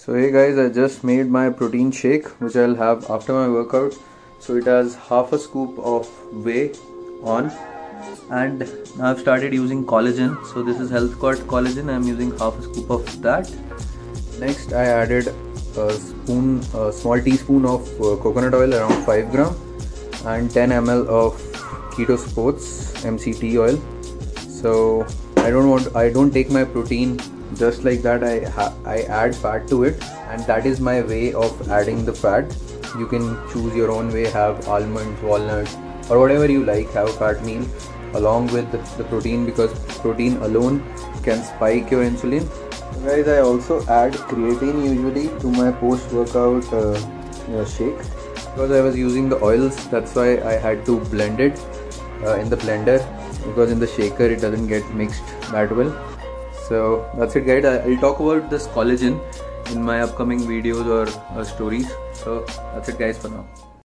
So hey guys, I just made my protein shake which I'll have after my workout. So it has half a scoop of whey on and now I've started using collagen. So this is HealthKart collagen. I'm using half a scoop of that. Next I added a spoon, a small teaspoon of uh, coconut oil around 5 gram and 10 ml of Keto Sports MCT oil. So I don't want I don't take my protein just like that I I add fat to it and that is my way of adding the fat. You can choose your own way have almonds walnuts or whatever you like have a fat meal along with the protein because protein alone can spike your insulin. Guys I also add creatine usually to my post workout uh, shake because I was using the oils. That's why I had to blend it uh, in the blender because in the shaker it doesn't get mixed that well so that's it guys. I'll talk about this collagen in my upcoming videos or uh, stories. So that's it guys for now